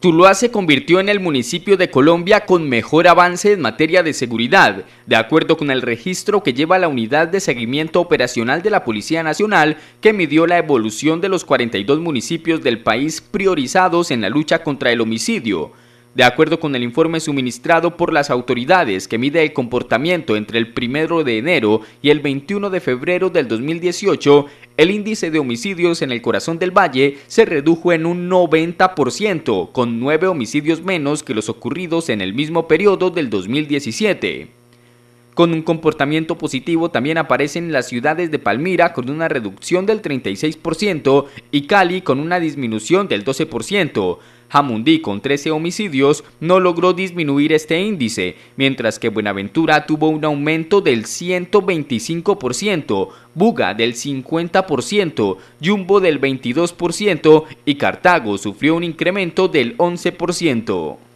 Tuluá se convirtió en el municipio de Colombia con mejor avance en materia de seguridad, de acuerdo con el registro que lleva la Unidad de Seguimiento Operacional de la Policía Nacional, que midió la evolución de los 42 municipios del país priorizados en la lucha contra el homicidio. De acuerdo con el informe suministrado por las autoridades que mide el comportamiento entre el 1 de enero y el 21 de febrero del 2018, el índice de homicidios en el corazón del valle se redujo en un 90%, con nueve homicidios menos que los ocurridos en el mismo periodo del 2017. Con un comportamiento positivo también aparecen las ciudades de Palmira con una reducción del 36% y Cali con una disminución del 12%. Jamundí con 13 homicidios no logró disminuir este índice, mientras que Buenaventura tuvo un aumento del 125%, Buga del 50%, Jumbo del 22% y Cartago sufrió un incremento del 11%.